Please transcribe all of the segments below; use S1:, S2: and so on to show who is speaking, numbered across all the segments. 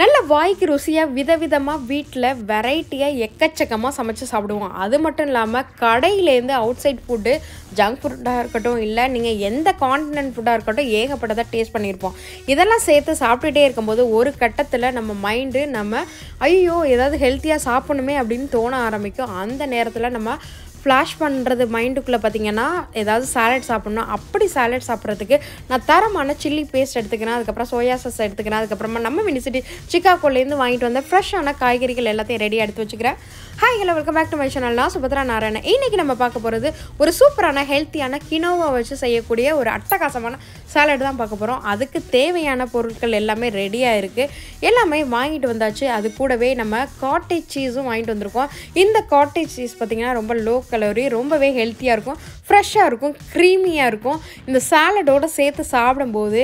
S1: நல்ல வாய்க்கு ருசியாக விதவிதமாக வீட்டில் வெரைட்டியாக எக்கச்சக்கமாக சமைச்சு சாப்பிடுவோம். அது மட்டும் இல்லாமல் கடையிலேருந்து அவுட் சைட் ஃபுட்டு ஜங்க் ஃபுட்டாக இருக்கட்டும் இல்லை நீங்கள் எந்த கான்டினென்ட் ஃபுட்டாக இருக்கட்டும் ஏகப்பட்டதாக டேஸ்ட் பண்ணியிருப்போம் இதெல்லாம் சேர்த்து சாப்பிட்டுட்டே இருக்கும்போது ஒரு கட்டத்தில் நம்ம மைண்டு நம்ம ஐயோ ஏதாவது ஹெல்த்தியாக சாப்பிடணுமே அப்படின்னு தோண ஆரம்பிக்கும். அந்த நேரத்தில் நம்ம ஃப்ளாஷ் பண்ணுறது மைண்டுக்குள்ளே பார்த்தீங்கன்னா ஏதாவது சாலட் சாப்பிட்ணும் அப்படி சாலட் சாப்பிட்றதுக்கு நான் தரமான சில்லி பேஸ்ட் எடுத்துக்கிறேன் அதுக்கப்புறம் சோயா சாஸ் எடுத்துக்கிறேன் அதுக்கப்புறமா நம்ம மினிசிட்டி சிக்காகோலேருந்து வாங்கிட்டு வந்த ஃப்ரெஷ்ஷான காய்கறிகள் எல்லாத்தையும் ரெடி எடுத்து வச்சுக்கிறேன். Hi hello welcome back to my channel நான் சுபத்ரா நாராயணன். இன்னைக்கு நம்ம பார்க்க போகிறது ஒரு சூப்பரான ஹெல்த்தியான கினோவா வச்சு செய்யக்கூடிய ஒரு அட்டகாசமான சாலட் தான் பார்க்க போகிறோம் அதுக்கு தேவையான பொருட்கள் எல்லாமே ரெடியாக இருக்குது எல்லாமே வாங்கிட்டு வந்தாச்சு. அது கூடவே நம்ம காட்டேஜ் சீஸும் வாங்கிட்டு வந்திருக்கோம். இந்த காட்டேஜ் சீஸ் பார்த்திங்கன்னா ரொம்ப லோ கலோரி ரொம்பவே ஹெல்த்தியாக இருக்கும். ஃப்ரெஷ்ஷாக இருக்கும் க்ரீமியாக இருக்கும். இந்த சாலடோடு சேர்த்து சாப்பிடும்போது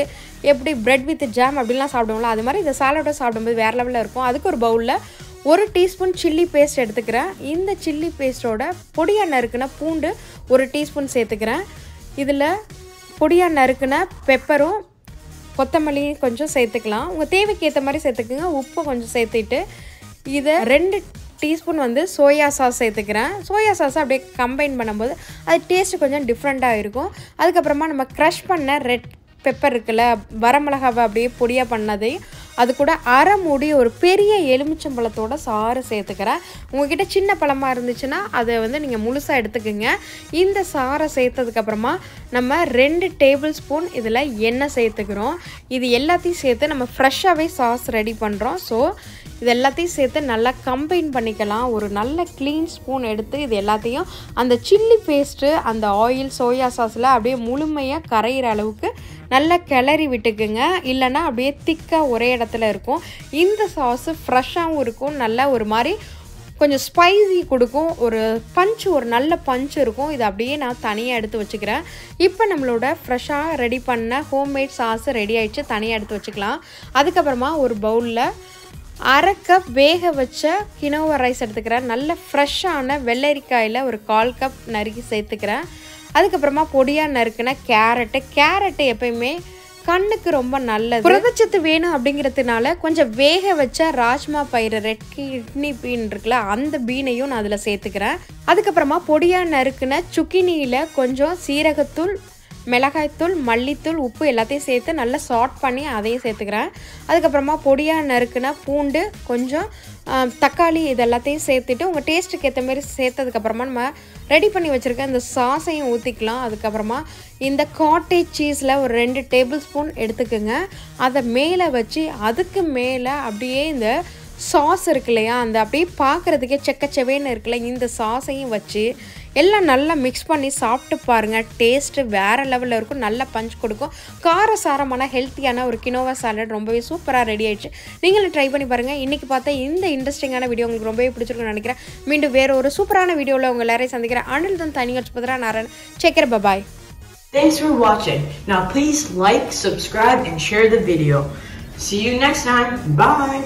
S1: எப்படி பிரெட் வித் ஜாம் அப்படிலாம் சாப்பிடுவோம்ல அது மாதிரி இந்த சாலடோட சாப்பிடும்போது வேறு லெவலில் இருக்கும். அதுக்கு ஒரு பவுலில் ஒரு டீஸ்பூன் சில்லி பேஸ்ட் எடுத்துக்கிறேன். இந்த சில்லி பேஸ்ட்டோட பொடியாக நறுக்குன பூண்டு ஒரு டீஸ்பூன் சேர்த்துக்கிறேன். இதில் பொடியாக நறுக்குன பெப்பரும் கொத்தமல்லியும் கொஞ்சம் சேர்த்துக்கலாம். உங்கள் தேவைக்கு ஏற்ற மாதிரி சேர்த்துக்குங்க. உப்பு கொஞ்சம் சேர்த்துட்டு இதை ரெண்டு டீஸ்பூன் வந்து சோயா சாஸ் சேர்த்துக்கிறேன். சோயா சாஸை அப்படியே கம்பைன் பண்ணும்போது அது டேஸ்ட்டு கொஞ்சம் டிஃப்ரெண்ட்டாக இருக்கும். அதுக்கப்புறமா நம்ம க்ரஷ் பண்ண ரெட் பெப்பர் இருக்குல்ல வரமிளகாவை அப்படியே பொடியாக பண்ணதையும் அது கூட அரை மூடி ஒரு பெரிய எலுமிச்சம்பழத்தோட சாறு சேர்த்துக்கிறேன். உங்ககிட்ட சின்ன பழமாக இருந்துச்சுன்னா அதை வந்து நீங்கள் முழுசாக எடுத்துக்கோங்க. இந்த சாறை சேர்த்ததுக்கப்புறமா நம்ம ரெண்டு டேபிள் ஸ்பூன் இதில் எண்ணெய் சேர்த்துக்கிறோம். இது எல்லாத்தையும் சேர்த்து நம்ம ஃப்ரெஷ்ஷாகவே சாஸ் ரெடி பண்ணுறோம் ஸோ இது எல்லாத்தையும் சேர்த்து நல்லா கம்பைன் பண்ணிக்கலாம். ஒரு நல்ல க்ளீன் ஸ்பூன் எடுத்து இது எல்லாத்தையும் அந்த சில்லி பேஸ்ட்டு அந்த ஆயில் சோயா சாஸில் அப்படியே முழுமையாக கரையிற அளவுக்கு நல்லா கிளறி விட்டுக்குங்க. இல்லைன்னா அப்படியே திக்காக ஒரே இடத்துல இருக்கும். இந்த சாஸு ஃப்ரெஷ்ஷாகவும் இருக்கும் நல்லா ஒரு மாதிரி கொஞ்சம் ஸ்பைசி கொடுக்கும். ஒரு பஞ்ச் ஒரு நல்ல பஞ்ச் இருக்கும். இது அப்படியே நான் தனியாக எடுத்து வச்சுக்கிறேன். இப்போ நம்மளோட ஃப்ரெஷ்ஷாக ரெடி பண்ண ஹோம்மேட் சாஸ் ரெடி ஆகிடுச்சு தனியாக எடுத்து வச்சுக்கலாம். அதுக்கப்புறமா ஒரு பவுலில் அரை கப் வேக வச்ச கினோவா ரைஸ் எடுத்துக்கிறேன். நல்ல ஃப்ரெஷ்ஷான வெள்ளரிக்காயில் ஒரு கால் கப் நறுக்கி சேர்த்துக்கிறேன். அதுக்கப்புறமா பொடியாக நறுக்கின கேரட்டு கேரட்டு எப்பயுமே கண்ணுக்கு ரொம்ப நல்லது. புரதச்சத்து வேணும் அப்படிங்கிறதுனால கொஞ்சம் வேக வச்ச ராஜ்மா பயிறு ரெட் கிட்னி பீன் இருக்குல்ல அந்த பீனையும் நான் அதில் சேர்த்துக்கிறேன். அதுக்கப்புறமா பொடியாக நறுக்குன சுக்கினியில் கொஞ்சம் சீரகத்தூள் மிளகாய்த்தூள் மல்லித்தூள் உப்பு எல்லாத்தையும் சேர்த்து நல்லா சாட் பண்ணி அதையும் சேர்த்துக்கிறேன். அதுக்கப்புறமா பொடியாக நறுக்குன பூண்டு கொஞ்சம் தக்காளி இது எல்லாத்தையும் சேர்த்துட்டு உங்கள் டேஸ்ட்டுக்கு ஏற்ற மாதிரி சேர்த்ததுக்கப்புறமா நம்ம ரெடி பண்ணி வச்சுருக்க இந்த சாஸையும் ஊற்றிக்கலாம் அதுக்கப்புறமா இந்த காட்டேஜ் சீஸில் ஒரு ரெண்டு டேபிள் ஸ்பூன் எடுத்துக்கோங்க. அதை மேலே வச்சு அதுக்கு மேலே அப்படியே இந்த சாஸ் இருக்கு இல்லையா அந்த அப்படியே பார்க்குறதுக்கே செக்கச்சவேன்னு இருக்குல்ல இந்த சாஸையும் வச்சு எல்லாம் நல்லா மிக்ஸ் பண்ணி சாப்பிட்டு பாருங்கள் டேஸ்ட்டு வேறு லெவலில் இருக்கும். நல்ல பஞ்ச் கொடுக்கும். காரசாரமான ஹெல்த்தியான ஒரு கினோவா சாலட் ரொம்பவே சூப்பராக ரெடி ஆயிடுச்சு. நீங்களும் ட்ரை பண்ணி பாருங்கள் இன்றைக்கி பார்த்தா இந்த இன்ட்ரெஸ்டிங்கான வீடியோ உங்களுக்கு ரொம்பவே பிடிச்சிருக்குன்னு நினைக்கிறேன். மீண்டும் வேறு ஒரு சூப்பரான வீடியோவில் உங்கள் எல்லாரையும் சந்திக்கிறேன். அனில் தன் தனிகள் Subhadra Narayan Shekhar bye bye
S2: Thanks for watching. Now please like, subscribe, and share the video. See you next time. Bye.